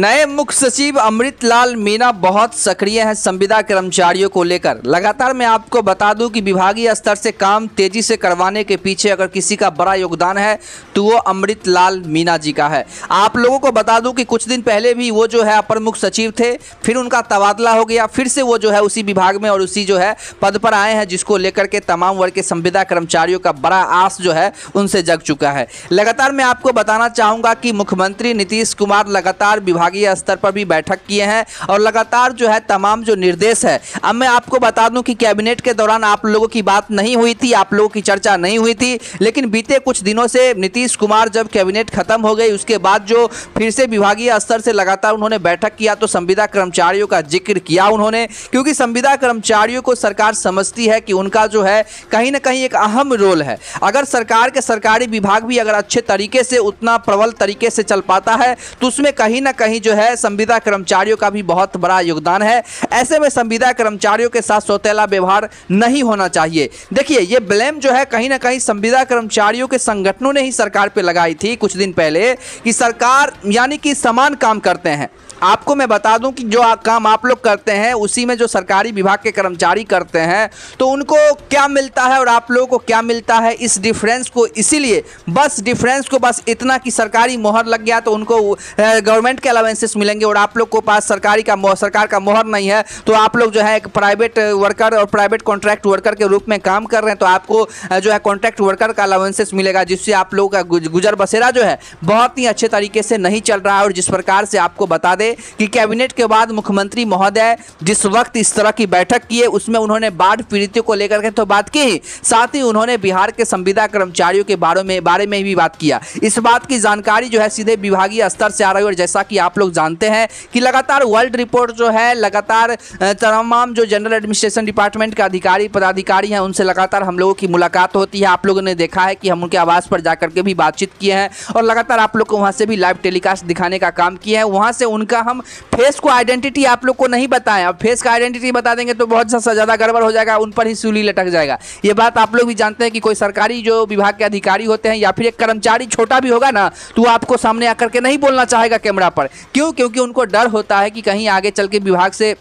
नए मुख्य सचिव अमृत लाल मीना बहुत सक्रिय हैं संविदा कर्मचारियों को लेकर। लगातार मैं आपको बता दूँ कि विभागीय स्तर से काम तेज़ी से करवाने के पीछे अगर किसी का बड़ा योगदान है तो वो अमृत लाल मीना जी का है। आप लोगों को बता दूँ कि कुछ दिन पहले भी वो जो है अपर मुख्य सचिव थे, फिर उनका तबादला हो गया, फिर से वो जो है उसी विभाग में और उसी जो है पद पर आए हैं, जिसको लेकर के तमाम वर्ग के संविदा कर्मचारियों का बड़ा आस जो है उनसे जग चुका है। लगातार मैं आपको बताना चाहूँगा कि मुख्यमंत्री नीतीश कुमार लगातार विभाग विभागीय स्तर पर भी बैठक किए हैं और लगातार जो है तमाम जो निर्देश है। अब मैं आपको बता दूँ कि कैबिनेट के दौरान आप लोगों की बात नहीं हुई थी, आप लोगों की चर्चा नहीं हुई थी, लेकिन बीते कुछ दिनों से नीतीश कुमार जब कैबिनेट खत्म हो गई, उसके बाद जो फिर से विभागीय स्तर से लगातार उन्होंने बैठक किया तो संविदा कर्मचारियों का ज़िक्र किया उन्होंने, क्योंकि संविदा कर्मचारियों को सरकार समझती है कि उनका जो है कहीं ना कहीं एक अहम रोल है। अगर सरकार के सरकारी विभाग भी अगर अच्छे तरीके से, उतना प्रबल तरीके से चल पाता है तो उसमें कहीं ना कहीं जो है, संविदा कर्मचारियों का भी बहुत बड़ा योगदान है। ऐसे में संविदा कर्मचारियों के साथ सौतेला व्यवहार नहीं होना चाहिए। देखिए, ये ब्लेम जो है, कहीं ना कहीं संविदा कर्मचारियों के संगठनों ने ही सरकार पर लगाई थी कुछ दिन पहले कि सरकार यानी कि समान काम करते हैं। आपको मैं बता दूँ कि जो काम आप लोग करते हैं, उसी में जो सरकारी विभाग के कर्मचारी करते हैं तो उनको क्या मिलता है और आप लोगों को क्या मिलता है? इस डिफरेंस को इसीलिए, बस डिफरेंस को बस इतना कि सरकारी मोहर लग गया तो उनको गवर्नमेंट के अलावेंसेस मिलेंगे और आप लोग को पास सरकारी का सरकार का मोहर नहीं है तो आप लोग जो है एक प्राइवेट वर्कर और प्राइवेट कॉन्ट्रैक्ट वर्कर के रूप में काम कर रहे हैं तो आपको जो है कॉन्ट्रैक्ट वर्कर का अलावेंसेस मिलेगा, जिससे आप लोगों का गुजर बसेरा जो है, बहुत ही अच्छे तरीके से नहीं चल रहा है और जिस प्रकार से आपको बता दें कि कैबिनेट के बाद मुख्यमंत्री महोदय जिस वक्त इस तरह की बैठक की है, उसमें उन्होंने बाढ़ पीड़ितों को लेकर के तो बात की साथ ही उन्होंने बिहार के संविदा कर्मचारियों के बारे में बारे में भी बात किया। इस बात की जानकारी जो है सीधे विभागीय स्तर से आ रही है और जैसा कि आप लोग जानते हैं कि लगातार वर्ल्ड रिपोर्ट जो है, लगातार तमाम जो जनरल एडमिनिस्ट्रेशन डिपार्टमेंट के अधिकारी, पदाधिकारी हैं, उनसे लगातार हम लोगों की मुलाकात होती है। आप लोगों ने देखा है कि हम उनके आवास पर जाकर के भी बातचीत किए हैं और लगातार आप लोग को वहाँ से भी लाइव टेलीकास्ट दिखाने का काम किया है। वहाँ से उनका हम फेस को आइडेंटिटी आप लोग को नहीं बताएँ? अब फेस का आइडेंटिटी बता देंगे तो बहुत सा ज़्यादा गड़बड़ हो जाएगा, उन पर ही सूली लटक जाएगा। ये बात आप लोग भी जानते हैं कि कोई सरकारी जो विभाग के अधिकारी होते हैं या फिर एक कर्मचारी छोटा भी होगा ना तो आपको सामने आकर के नहीं बोलना चाहेगा कैमरा पर। क्यों? क्योंकि उनको डर होता है कि कहीं आगे चल के विभाग से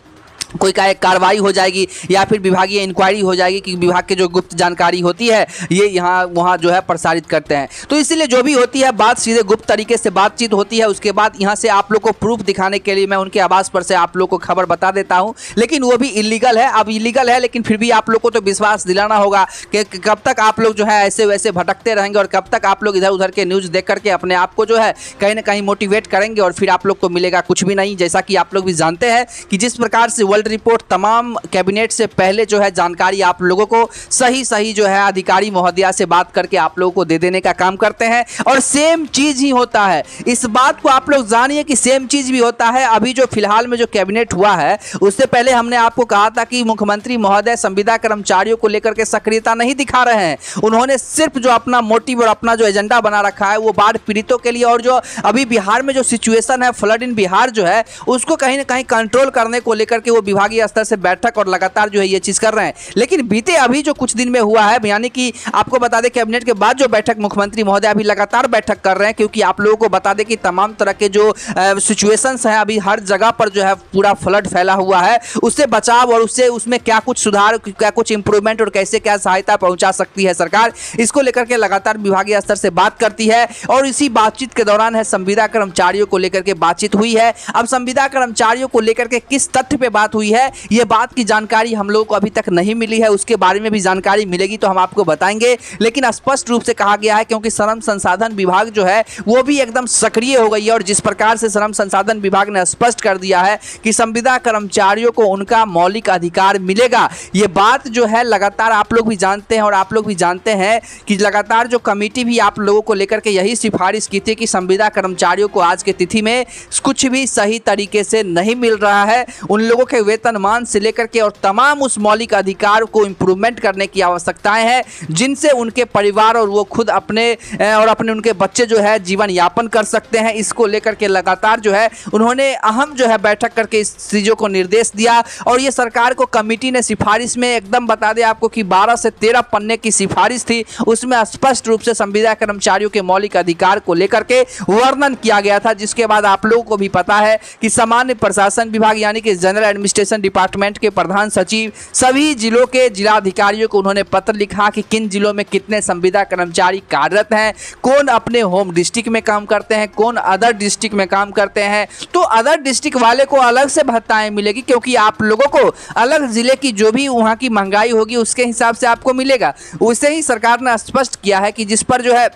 कोई का कार्रवाई हो जाएगी या फिर विभागीय इंक्वायरी हो जाएगी कि विभाग की जो गुप्त जानकारी होती है, ये यहाँ, वहाँ जो है प्रसारित करते हैं। तो इसीलिए जो भी होती है बात सीधे गुप्त तरीके से बातचीत होती है, उसके बाद यहाँ से आप लोग को प्रूफ दिखाने के लिए मैं उनके आवास पर से आप लोग को खबर बता देता हूँ। लेकिन वो भी इलीगल है, अब इलीगल है, लेकिन फिर भी आप लोग को तो विश्वास दिलाना होगा कि कब तक आप लोग जो है ऐसे वैसे भटकते रहेंगे और कब तक आप लोग इधर उधर के न्यूज़ देख करके अपने आप को जो है कहीं ना कहीं मोटिवेट करेंगे और फिर आप लोग को मिलेगा कुछ भी नहीं। जैसा कि आप लोग भी जानते हैं कि जिस प्रकार से वर्ल्ड रिपोर्ट तमाम कैबिनेट से पहले जो है जानकारी आप लोगों को सही सही जो है अधिकारी महोदया से बात करके आप लोगों को दे देने का काम करते हैं। और सेम चीज़ ही होता है। इस बात को आप लोग जानिए कि सेम चीज़ भी होता है। अभी जो फ़िलहाल में जो कैबिनेट हुआ है, उससे पहले हमने आपको कहा था कि मुख्यमंत्री महोदय संविदा कर्मचारियों को लेकर के सक्रियता नहीं दिखा रहे हैं। उन्होंने सिर्फ़ जो अपना मोटिव और अपना जो एजेंडा बना रखा है, वो बाढ़ पीड़ितों के लिए और जो अभी बिहार में जो सिचुएशन है, फ्लड इन बिहार जो है, उसको कहीं ना कहीं कंट्रोल करने को लेकर के वो विभागीय स्तर से बैठक और लगातार जो है ये चीज़ कर रहे हैं। लेकिन बीते अभी जो कुछ दिन में हुआ है, यानी कि आपको बता दें, कैबिनेट के बाद जो बैठक मुख्यमंत्री महोदय अभी लगातार बैठक कर रहे हैं, क्योंकि आप लोगों को बता दें कि तमाम तरह के जो सिचुएशंस हैं अभी हर जगह पर जो है पूरा फ्लड फैला हुआ है। उससे बचाव और उससे उसमें क्या कुछ सुधार, क्या कुछ इंप्रूवमेंट और कैसे क्या सहायता पहुँचा सकती है सरकार, इसको लेकर के लगातार विभागीय स्तर से बात करती है और इसी बातचीत के दौरान है, संविदा कर्मचारियों को लेकर के बातचीत हुई है। अब संविदा कर्मचारियों को लेकर के किस तथ्य पे बात हुई है। ये बात की जानकारी हम लोगों को अभी तक नहीं मिली है। उसके बारे में भी जानकारी मिलेगी तो हम आपको बताएँगे। लेकिन स्पष्ट रूप से कहा गया है क्योंकि श्रम संसाधन विभाग जो है, वो भी एकदम सक्रिय हो गई है और जिस प्रकार से श्रम संसाधन विभाग ने स्पष्ट कर दिया है कि संविदा कर्मचारियों को उनका मौलिक अधिकार मिलेगा। ये बात जो है, लगातार आप लोग भी जानते हैं और आप लोग भी जानते हैं कि लगातार जो कमेटी भी आप लोगों को लेकर के यही सिफारिश की थी कि संविदा कर्मचारियों को आज के तिथि में कुछ भी सही तरीके से नहीं मिल रहा है। उन लोगों के वेतनमान से लेकर के और तमाम उस मौलिक अधिकार को इम्प्रूवमेंट करने की आवश्यकताएँ हैं, जिनसे उनके परिवार और वो खुद अपने और अपने उनके बच्चे जो है जीवन यापन कर सकते हैं। इसको लेकर के लगातार जो है उन्होंने अहम जो है बैठक करके इस चीज़ों को निर्देश दिया और ये सरकार को कमेटी ने सिफारिश में एकदम बता दें आपको कि 12 से 13 पन्ने की सिफारिश थी। उसमें स्पष्ट रूप से संविदा कर्मचारियों के मौलिक अधिकार को लेकर के वर्णन किया गया था, जिसके बाद आप लोगों को भी पता है कि सामान्य प्रशासन विभाग यानी कि जनरल एडमिनिस्ट्रेशन डिपार्टमेंट के प्रधान सचिव, सभी जिलों के जिलाधिकारियों को उन्होंने पत्र लिखा कि किन जिलों में कितने संविदा कर्मचारी कार्यरत हैं, कौन अपने होम डिस्ट्रिक्ट में काम करते हैं, कौन अदर डिस्ट्रिक्ट में काम करते हैं। तो अदर डिस्ट्रिक्ट वाले को अलग से भत्ताएँ मिलेगी क्योंकि आप लोगों को अलग ज़िले की जो भी वहाँ की महँगाई होगी, उसके हिसाब से आपको मिलेगा। उसे ही सरकार ने स्पष्ट किया है कि जिस पर जो है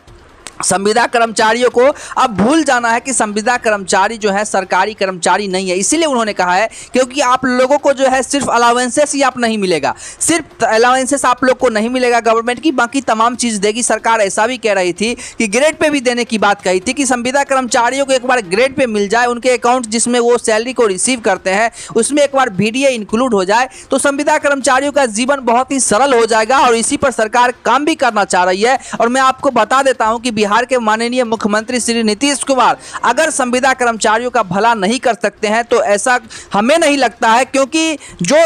संविदा कर्मचारियों को अब भूल जाना है कि संविदा कर्मचारी जो है, सरकारी कर्मचारी नहीं है। इसीलिए उन्होंने कहा है, क्योंकि आप लोगों को जो है, सिर्फ़ अलावेंसेस ही आप नहीं मिलेगा। सिर्फ़ अलावेंसेस आप लोग को नहीं मिलेगा गवर्नमेंट की, बाकी तमाम चीज़ देगी। सरकार ऐसा भी कह रही थी कि ग्रेड पे भी देने की बात कही थी कि संविदा कर्मचारियों को एक बार ग्रेड पे मिल जाए, उनके अकाउंट जिसमें वो सैलरी को रिसीव करते हैं, उसमें एक बार वी इंक्लूड हो जाए तो संविदा कर्मचारियों का जीवन बहुत ही सरल हो जाएगा और इसी पर सरकार काम भी करना चाह रही है। और मैं आपको बता देता हूँ कि बिहार के माननीय मुख्यमंत्री श्री नीतीश कुमार अगर संविदा कर्मचारियों का भला नहीं कर सकते हैं तो ऐसा हमें नहीं लगता है, क्योंकि जो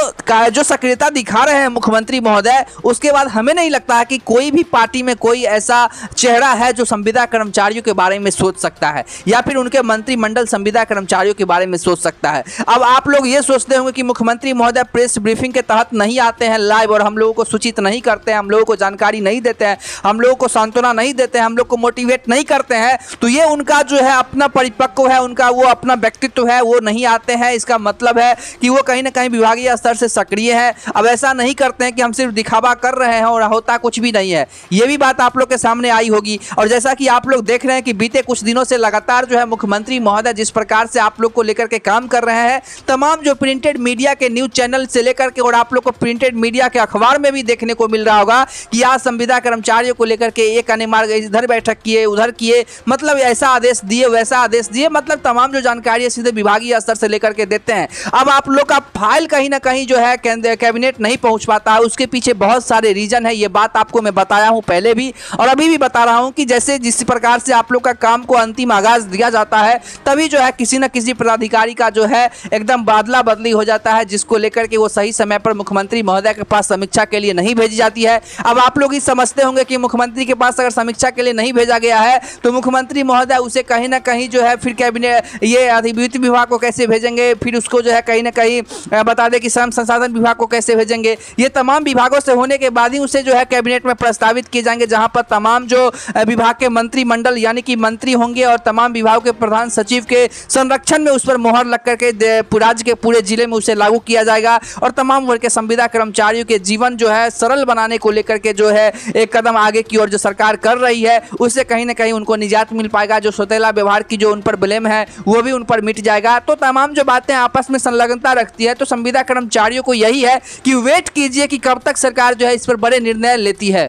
जो सक्रियता दिखा रहे हैं मुख्यमंत्री महोदय, उसके बाद हमें नहीं लगता है कि कोई भी पार्टी में कोई ऐसा चेहरा है जो संविदा कर्मचारियों के बारे में सोच सकता है, या फिर उनके मंत्रिमंडल संविदा कर्मचारियों के बारे में सोच सकता है। अब आप लोग ये सोचते होंगे कि मुख्यमंत्री महोदय प्रेस ब्रीफिंग के तहत नहीं आते हैं लाइव और हम लोगों को सूचित नहीं करते हैं, हम लोगों को जानकारी नहीं देते हैं, हम लोगों को सांत्वना नहीं देते हैं, हम लोग को मोटिवेट नहीं करते हैं तो ये उनका जो है अपना परिपक्व है, उनका वो अपना व्यक्तित्व है, वो नहीं आते हैं। इसका मतलब है कि वो कहीं ना कहीं विभागीय स्तर से सक्रिय है। अब ऐसा नहीं करते हैं कि हम सिर्फ़ दिखावा कर रहे हैं और होता कुछ भी नहीं है। ये भी बात आप लोग के सामने आई होगी। और जैसा कि आप लोग देख रहे हैं कि बीते कुछ दिनों से लगातार जो है मुख्यमंत्री महोदय जिस प्रकार से आप लोग को लेकर के काम कर रहे हैं, तमाम जो प्रिंटेड मीडिया के न्यूज़ चैनल से लेकर के और आप लोग को प्रिंटेड मीडिया के अखबार में भी देखने को मिल रहा होगा कि आज संविदा कर्मचारियों को लेकर के एक अनिमार्ग इधर बैठक किए, उधर किए मतलब ऐसा आदेश दिए, वैसा आदेश दिए मतलब तमाम जो जानकारी सीधे विभागीय स्तर से लेकर के देते हैं। अब आप लोग का फ़ाइल कहीं ना कहीं जो है कैबिनेट नहीं पहुँच पाता है उसके पीछे बहुत सारे रीजन है, ये बात आपको मैं बताया हूँ पहले भी, और अभी भी बता रहा हूँ कि जैसे जिस प्रकार से आप लोग का काम को अंतिम आगाज़ दिया जाता है, तभी जो है किसी न किसी पदाधिकारी का जो है एकदम बादला बदली हो जाता है, जिसको लेकर के वो सही समय पर मुख्यमंत्री महोदय के पास समीक्षा के लिए नहीं भेजी जाती है। अब आप लोग ही समझते होंगे कि मुख्यमंत्री के पास अगर समीक्षा के लिए नहीं भेजा गया है। तो मुख्यमंत्री महोदय उसे कहीं ना कहीं जो है फिर कैबिनेट, ये अधिवित विभाग को कैसे भेजेंगे? फिर उसको जो है कहीं ना कहीं बता दें कि श्रम संसाधन विभाग को कैसे भेजेंगे? ये तमाम विभागों से होने के बाद ही उसे जो है कैबिनेट में प्रस्तावित किए जाएँगे, जहाँ पर तमाम जो विभाग के मंत्रिमंडल यानी कि मंत्री होंगे और तमाम विभागों के प्रधान सचिव के संरक्षण में उस पर मोहर लग करके राज्य के पूरे ज़िले में उसे लागू किया जाएगा और तमाम वर्ग के संविदा कर्मचारियों के जीवन जो है सरल बनाने को लेकर के जो है एक कदम आगे की ओर जो सरकार कर रही है उससे कहीं ना कहीं उनको निजात मिल पाएगा, जो सौतेला व्यवहार की जो उन पर ब्लेम है, वो भी उन पर मिट जाएगा। तो तमाम जो बातें आपस में संलग्नता रखती है तो संविदा कर्मचारियों को यही है कि वेट कीजिए कि कब तक सरकार जो है इस पर बड़े निर्णय लेती है।